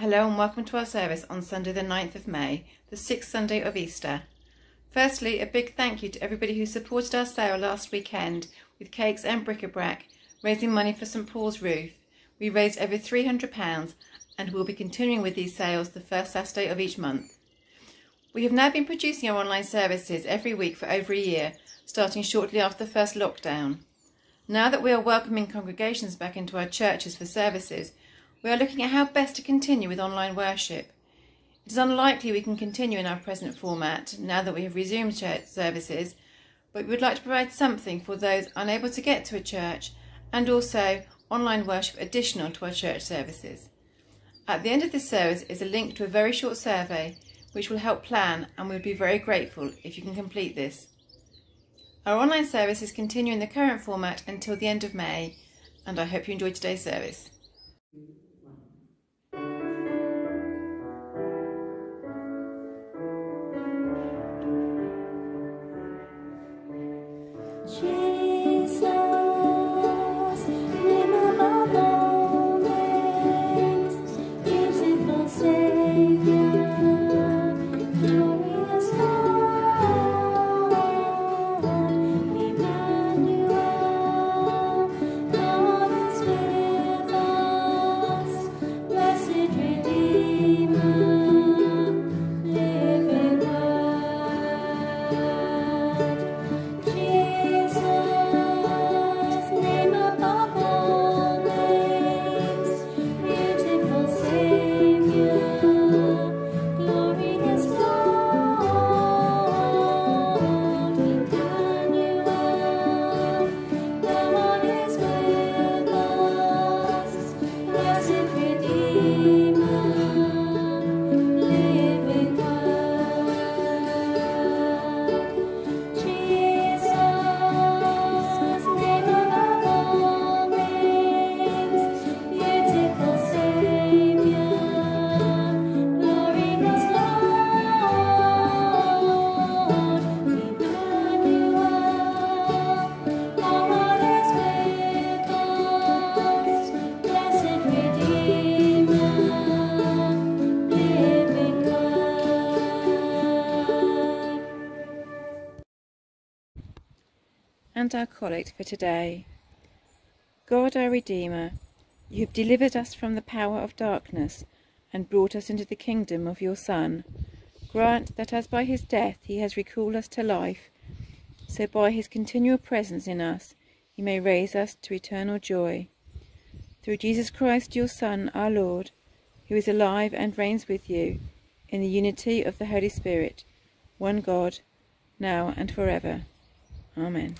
Hello and welcome to our service on Sunday the 9th of May, the sixth Sunday of Easter. Firstly, a big thank you to everybody who supported our sale last weekend with cakes and bric-a-brac, raising money for St Paul's Roof. We raised over £300 and we'll be continuing with these sales the first Saturday of each month. We have now been producing our online services every week for over a year, starting shortly after the first lockdown. Now that we are welcoming congregations back into our churches for services, we are looking at how best to continue with online worship. It is unlikely we can continue in our present format now that we have resumed church services, but we would like to provide something for those unable to get to a church and also online worship additional to our church services. At the end of this service is a link to a very short survey which will help plan and we would be very grateful if you can complete this. Our online services continue in the current format until the end of May and I hope you enjoyed today's service. And our collect for today. God our Redeemer, you have delivered us from the power of darkness and brought us into the kingdom of your Son. Grant that as by his death he has recalled us to life, so by his continual presence in us he may raise us to eternal joy. Through Jesus Christ your Son, our Lord, who is alive and reigns with you, in the unity of the Holy Spirit, one God, now and forever. Amen.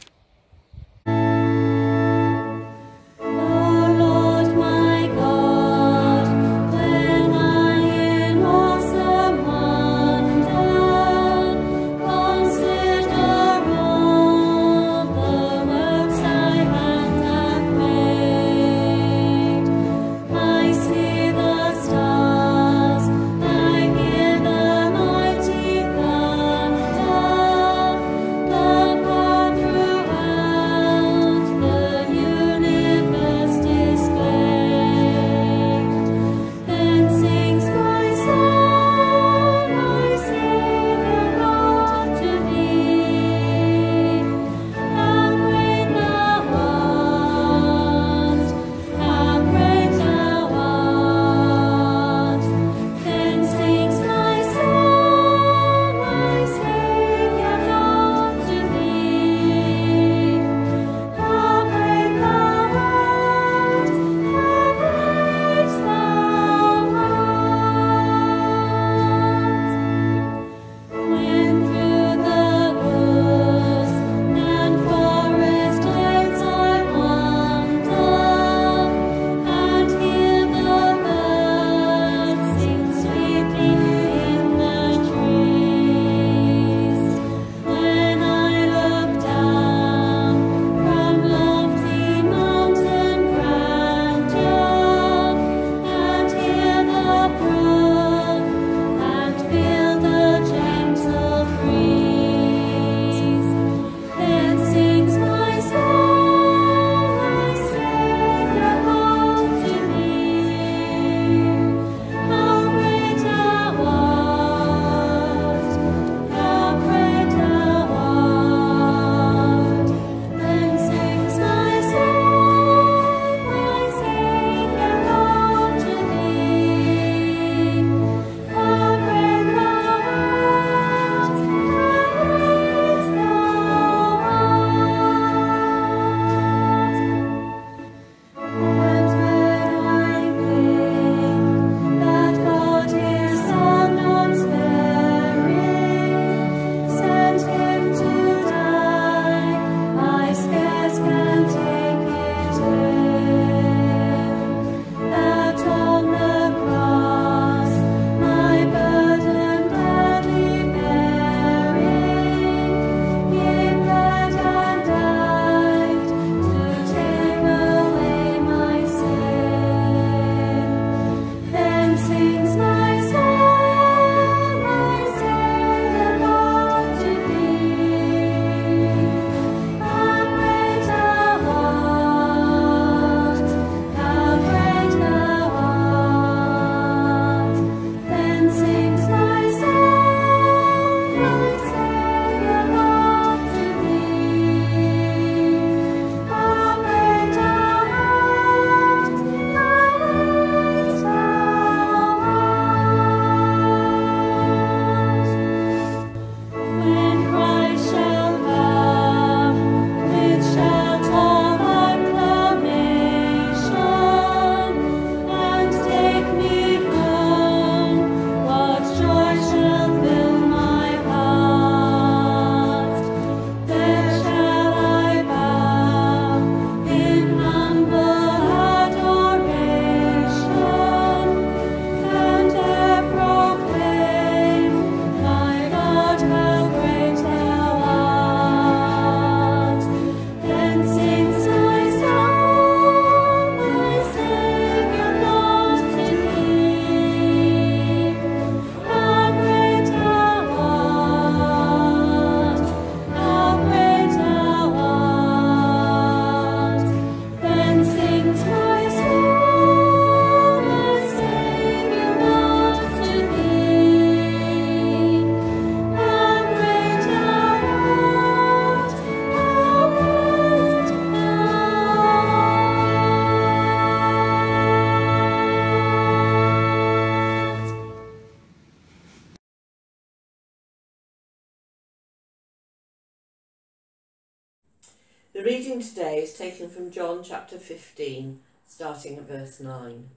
Reading today is taken from John chapter 15, starting at verse 9.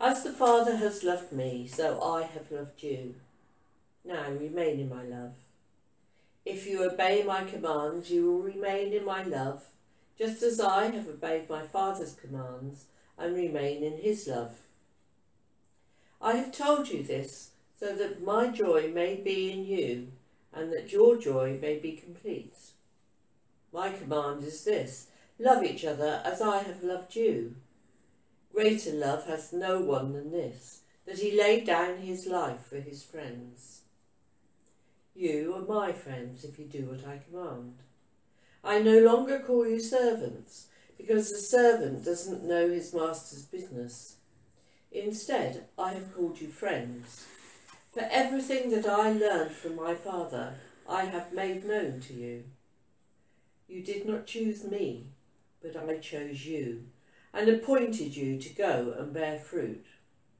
As the Father has loved me, so I have loved you. Now remain in my love. If you obey my commands, you will remain in my love, just as I have obeyed my Father's commands and remain in his love. I have told you this so that my joy may be in you and that your joy may be complete. My command is this love each other as I have loved you. Greater love hath no one than this, that he laid down his life for his friends. You are my friends if you do what I command. I no longer call you servants, because the servant doesn't know his master's business. Instead, I have called you friends. For everything that I learned from my Father, I have made known to you. You did not choose me, but I chose you, and appointed you to go and bear fruit,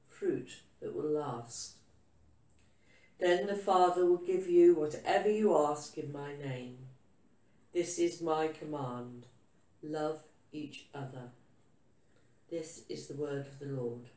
fruit that will last. Then the Father will give you whatever you ask in my name. This is my command. Love each other. This is the word of the Lord.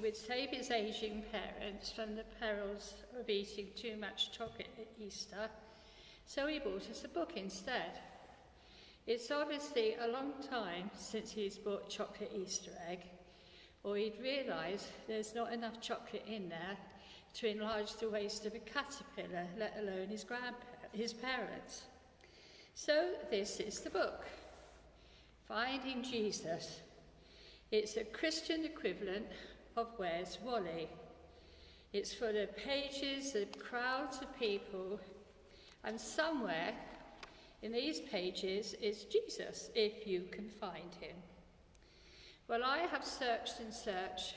Would save his aging parents from the perils of eating too much chocolate at Easter, so he bought us a book instead. It's obviously a long time since he's bought chocolate Easter egg, or he'd realise there's not enough chocolate in there to enlarge the waist of a caterpillar, let alone his, his parents. So this is the book, Finding Jesus. It's a Christian equivalent of Where's Wally. It's full of pages of crowds of people, and somewhere in these pages is Jesus, if you can find him. Well, I have searched and searched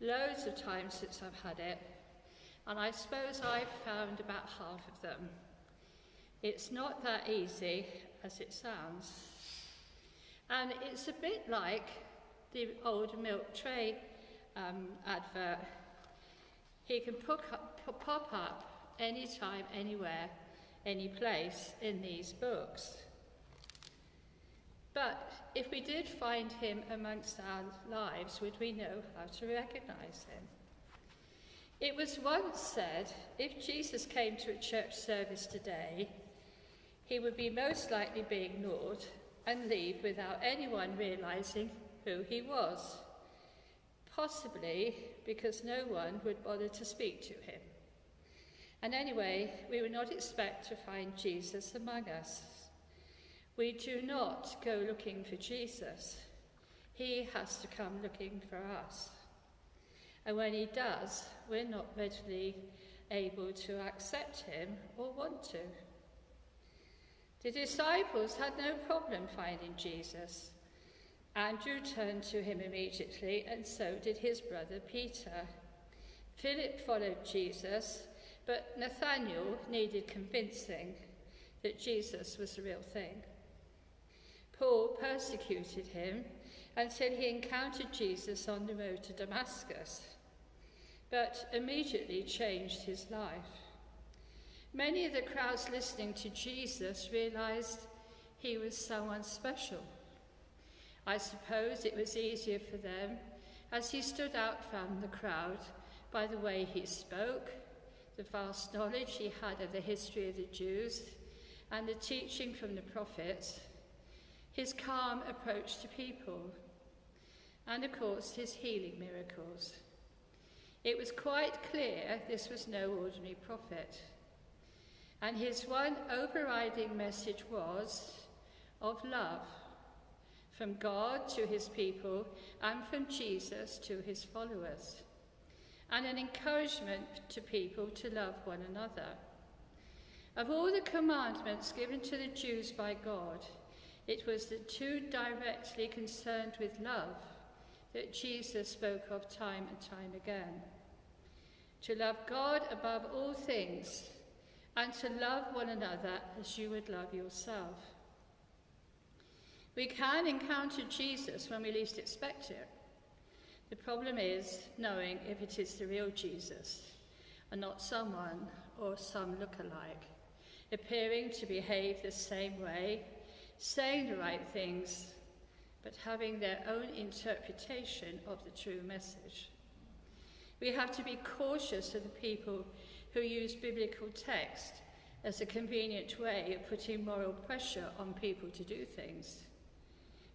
loads of times since I've had it, and I suppose I've found about half of them. It's not that easy as it sounds. And it's a bit like the old milk tray um, advert, he can up, pop up anytime, anywhere, any place in these books. But if we did find him amongst our lives, would we know how to recognize him? It was once said if Jesus came to a church service today, he would be most likely be ignored and leave without anyone realizing who he was. Possibly because no one would bother to speak to him. And anyway, we would not expect to find Jesus among us. We do not go looking for Jesus. He has to come looking for us. And when he does, we're not readily able to accept him or want to. The disciples had no problem finding Jesus. Andrew turned to him immediately, and so did his brother Peter. Philip followed Jesus, but Nathanael needed convincing that Jesus was the real thing. Paul persecuted him until he encountered Jesus on the road to Damascus, but immediately changed his life. Many of the crowds listening to Jesus realized he was someone special. I suppose it was easier for them as he stood out from the crowd by the way he spoke, the vast knowledge he had of the history of the Jews, and the teaching from the prophets, his calm approach to people, and of course his healing miracles. It was quite clear this was no ordinary prophet. And his one overriding message was of love from God to his people and from Jesus to his followers, and an encouragement to people to love one another. Of all the commandments given to the Jews by God, it was the two directly concerned with love that Jesus spoke of time and time again. To love God above all things and to love one another as you would love yourself. We can encounter Jesus when we least expect it. The problem is knowing if it is the real Jesus and not someone or some look-alike, appearing to behave the same way, saying the right things, but having their own interpretation of the true message. We have to be cautious of the people who use biblical text as a convenient way of putting moral pressure on people to do things.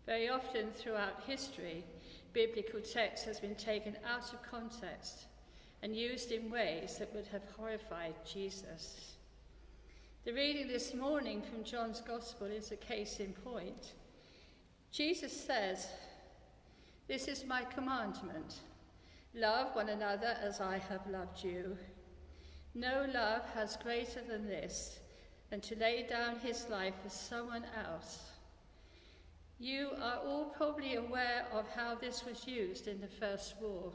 Very often throughout history, biblical text has been taken out of context and used in ways that would have horrified Jesus. The reading this morning from John's Gospel is a case in point. Jesus says, This is my commandment love one another as I have loved you. No love has greater than this, than to lay down his life for someone else. You are all probably aware of how this was used in the First War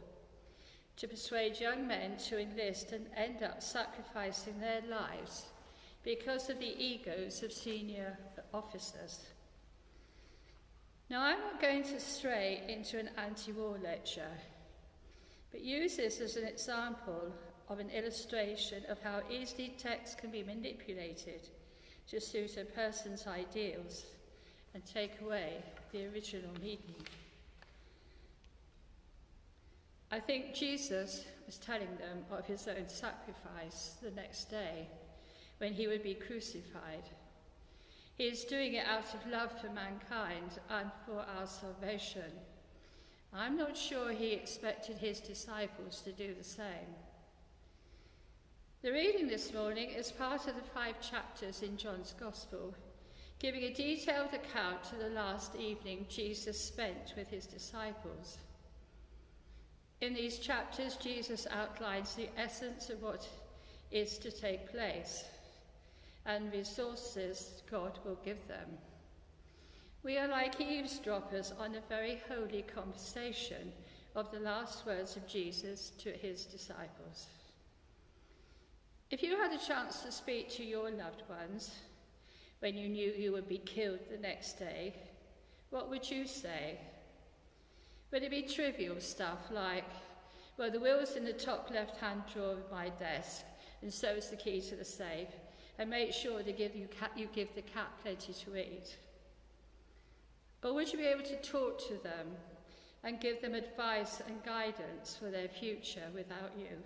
to persuade young men to enlist and end up sacrificing their lives because of the egos of senior officers. Now, I'm not going to stray into an anti war lecture, but use this as an example of an illustration of how easily text can be manipulated to suit a person's ideals and take away the original meaning. I think Jesus was telling them of his own sacrifice the next day when he would be crucified. He is doing it out of love for mankind and for our salvation. I'm not sure he expected his disciples to do the same. The reading this morning is part of the five chapters in John's Gospel, giving a detailed account of the last evening Jesus spent with his disciples. In these chapters, Jesus outlines the essence of what is to take place and resources God will give them. We are like eavesdroppers on a very holy conversation of the last words of Jesus to his disciples. If you had a chance to speak to your loved ones when you knew you would be killed the next day, what would you say? Would it be trivial stuff like, well, the will's in the top left-hand drawer of my desk, and so is the key to the safe, and make sure to give you, cat, you give the cat plenty to eat? Or would you be able to talk to them and give them advice and guidance for their future without you?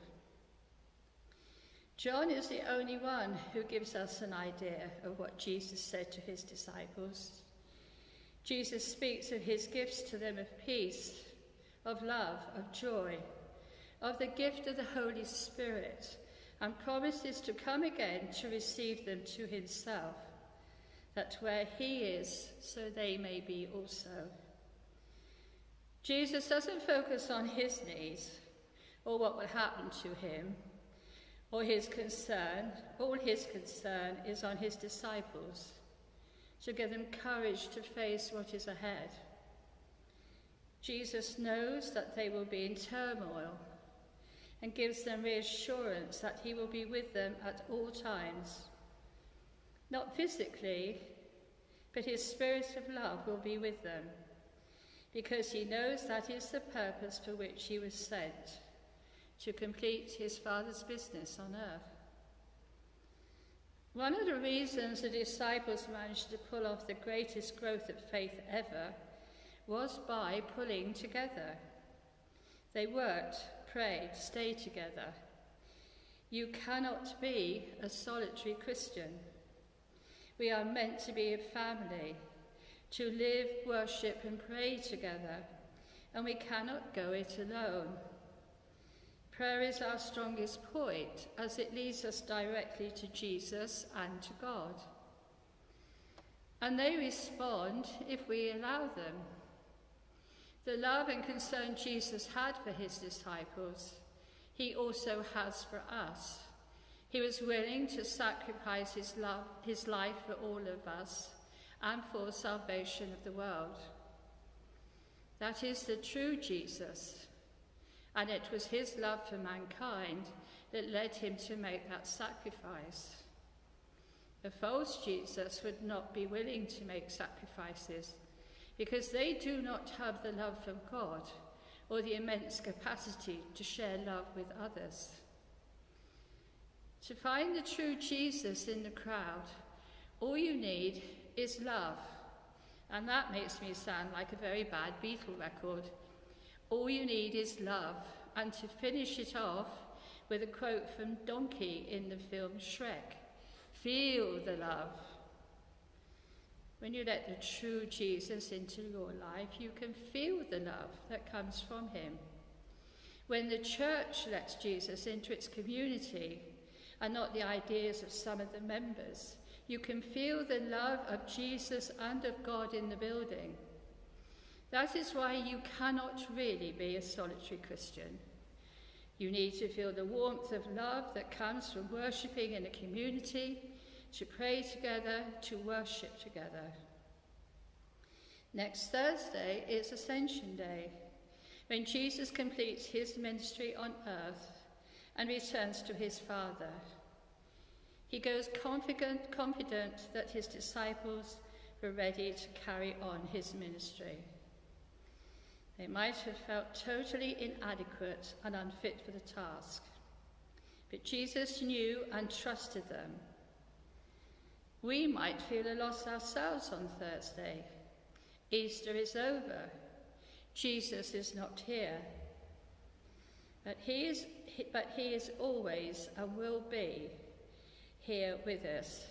John is the only one who gives us an idea of what Jesus said to his disciples. Jesus speaks of his gifts to them of peace, of love, of joy, of the gift of the Holy Spirit, and promises to come again to receive them to himself, that where he is, so they may be also. Jesus doesn't focus on his needs or what will happen to him or his concern. All his concern is on his disciples to give them courage to face what is ahead. Jesus knows that they will be in turmoil and gives them reassurance that he will be with them at all times. Not physically, but his spirit of love will be with them because he knows that is the purpose for which he was sent, to complete his Father's business on earth. One of the reasons the disciples managed to pull off the greatest growth of faith ever was by pulling together. They worked, prayed, stayed together. You cannot be a solitary Christian. We are meant to be a family, to live, worship, and pray together, and we cannot go it alone. Prayer is our strongest point as it leads us directly to Jesus and to God. And they respond if we allow them. The love and concern Jesus had for his disciples, he also has for us. He was willing to sacrifice his, love, his life for all of us and for salvation of the world. That is the true Jesus, and it was his love for mankind that led him to make that sacrifice. A false Jesus would not be willing to make sacrifices because they do not have the love from God or the immense capacity to share love with others. To find the true Jesus in the crowd, all you need is love. And that makes me sound like a very bad Beatle record. All you need is love. And to finish it off with a quote from Donkey in the film Shrek Feel the love. When you let the true Jesus into your life, you can feel the love that comes from him. When the church lets Jesus into its community and not the ideas of some of the members, you can feel the love of Jesus and of God in the building. That is why you cannot really be a solitary Christian. You need to feel the warmth of love that comes from worshipping in a community, to pray together, to worship together. Next Thursday is Ascension Day, when Jesus completes his ministry on earth and returns to his Father. He goes confident, confident that his disciples were ready to carry on his ministry. They might have felt totally inadequate and unfit for the task, but Jesus knew and trusted them. We might feel a loss ourselves on Thursday. Easter is over. Jesus is not here. But he is, but he is always and will be here with us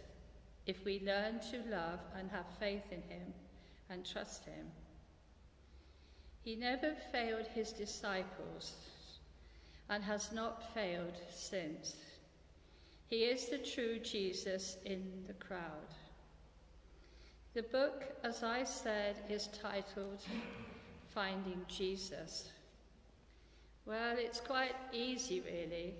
if we learn to love and have faith in him and trust him. He never failed his disciples and has not failed since. He is the true Jesus in the crowd. The book, as I said, is titled Finding Jesus. Well, it's quite easy, really.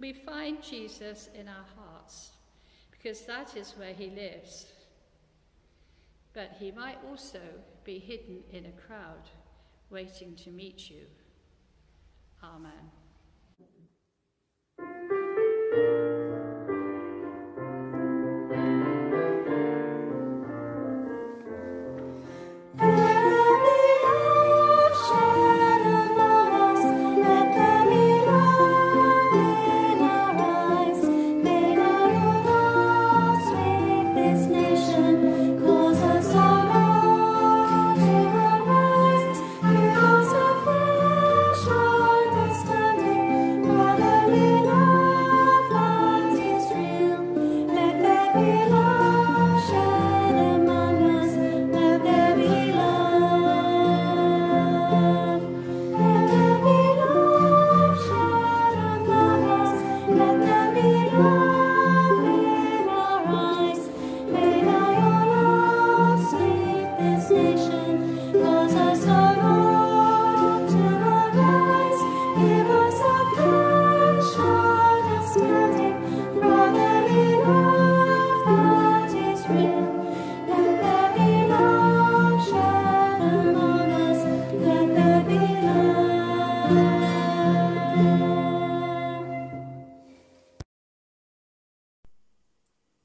We find Jesus in our hearts because that is where he lives. But he might also be hidden in a crowd waiting to meet you. Amen.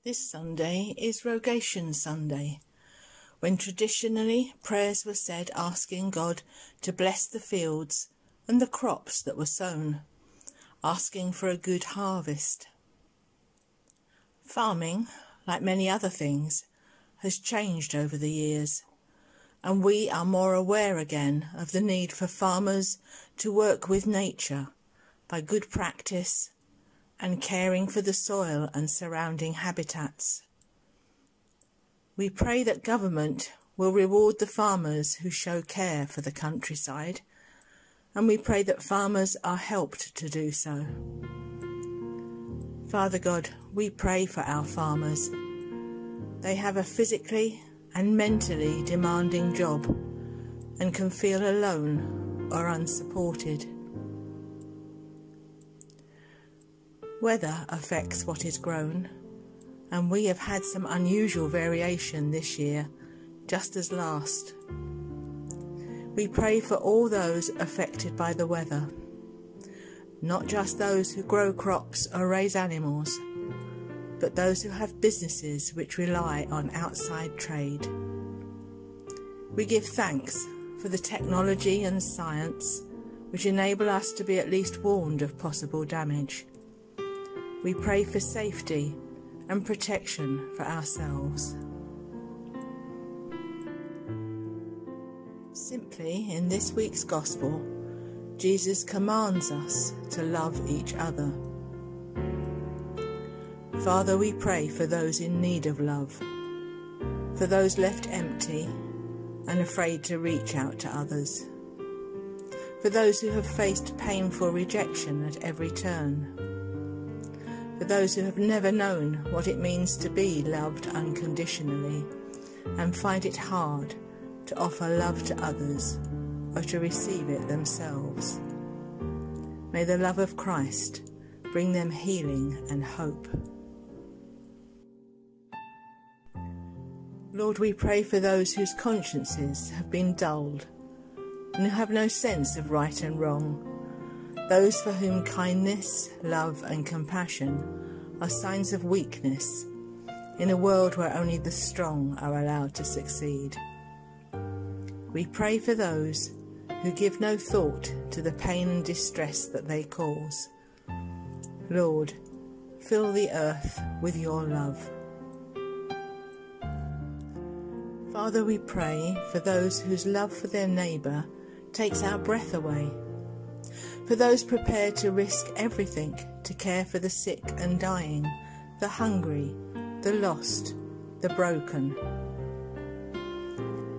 This Sunday is Rogation Sunday, when traditionally prayers were said asking God to bless the fields and the crops that were sown, asking for a good harvest. Farming, like many other things, has changed over the years, and we are more aware again of the need for farmers to work with nature by good practice and caring for the soil and surrounding habitats. We pray that government will reward the farmers who show care for the countryside, and we pray that farmers are helped to do so. Father God, we pray for our farmers. They have a physically and mentally demanding job and can feel alone or unsupported. Weather affects what is grown, and we have had some unusual variation this year, just as last. We pray for all those affected by the weather, not just those who grow crops or raise animals, but those who have businesses which rely on outside trade. We give thanks for the technology and science which enable us to be at least warned of possible damage we pray for safety and protection for ourselves. Simply, in this week's Gospel, Jesus commands us to love each other. Father, we pray for those in need of love, for those left empty and afraid to reach out to others, for those who have faced painful rejection at every turn for those who have never known what it means to be loved unconditionally and find it hard to offer love to others or to receive it themselves. May the love of Christ bring them healing and hope. Lord, we pray for those whose consciences have been dulled and who have no sense of right and wrong those for whom kindness, love, and compassion are signs of weakness in a world where only the strong are allowed to succeed. We pray for those who give no thought to the pain and distress that they cause. Lord, fill the earth with your love. Father, we pray for those whose love for their neighbour takes our breath away for those prepared to risk everything to care for the sick and dying, the hungry, the lost, the broken.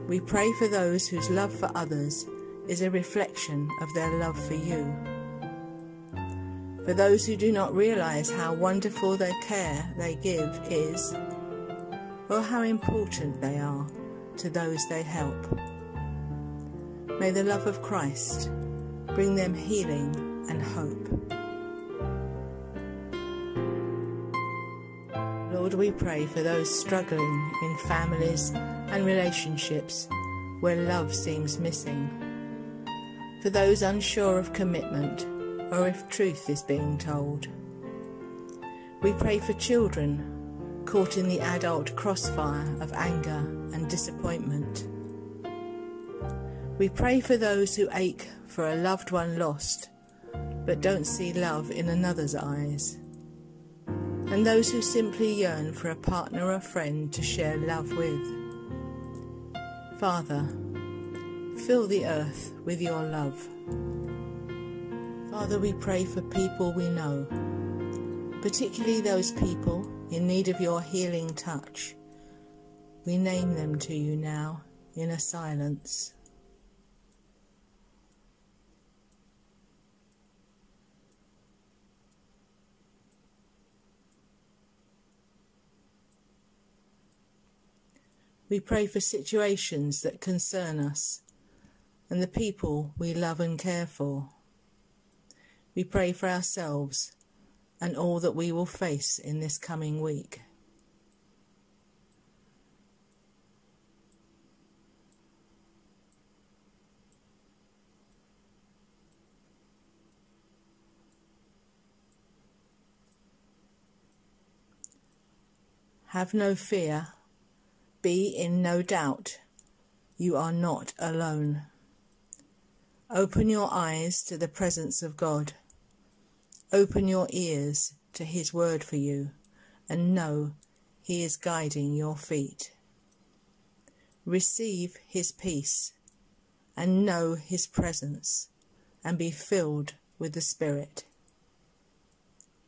We pray for those whose love for others is a reflection of their love for you. For those who do not realize how wonderful their care they give is, or how important they are to those they help. May the love of Christ bring them healing and hope. Lord, we pray for those struggling in families and relationships where love seems missing, for those unsure of commitment or if truth is being told. We pray for children caught in the adult crossfire of anger and disappointment. We pray for those who ache for a loved one lost, but don't see love in another's eyes. And those who simply yearn for a partner or friend to share love with. Father, fill the earth with your love. Father, we pray for people we know, particularly those people in need of your healing touch. We name them to you now in a silence. We pray for situations that concern us and the people we love and care for. We pray for ourselves and all that we will face in this coming week. Have no fear, be in no doubt. You are not alone. Open your eyes to the presence of God. Open your ears to His word for you, and know He is guiding your feet. Receive His peace, and know His presence, and be filled with the Spirit.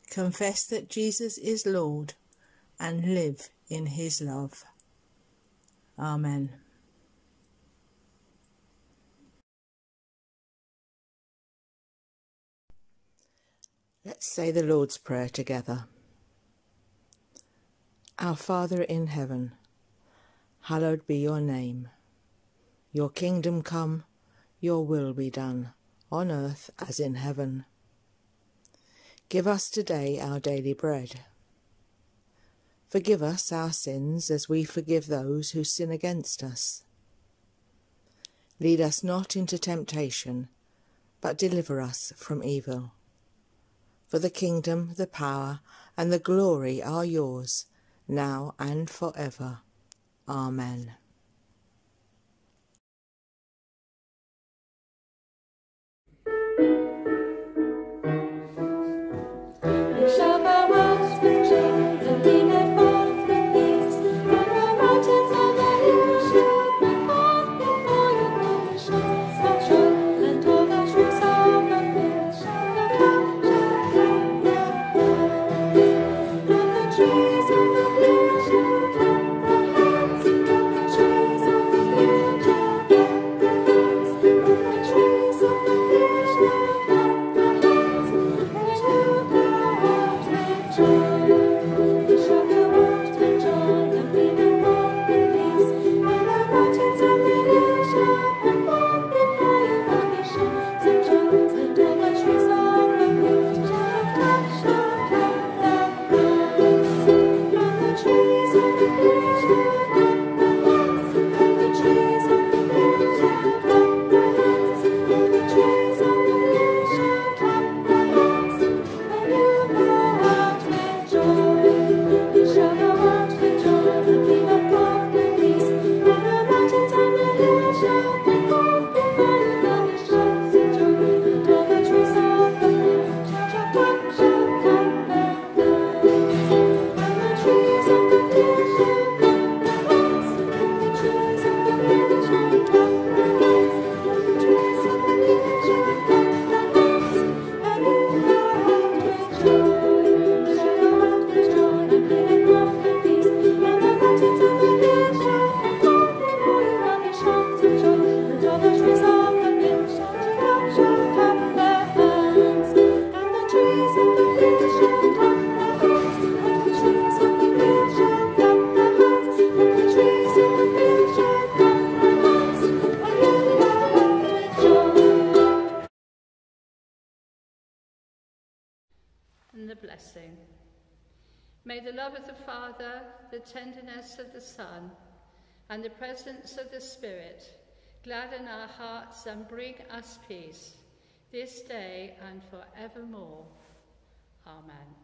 Confess that Jesus is Lord, and live in His love. Amen. Let's say the Lord's Prayer together. Our Father in heaven, hallowed be your name. Your kingdom come, your will be done, on earth as in heaven. Give us today our daily bread. Forgive us our sins as we forgive those who sin against us. Lead us not into temptation, but deliver us from evil. For the kingdom, the power, and the glory are yours, now and for ever. Amen. Tenderness of the Son, and the presence of the Spirit gladden our hearts and bring us peace, this day and forevermore. Amen.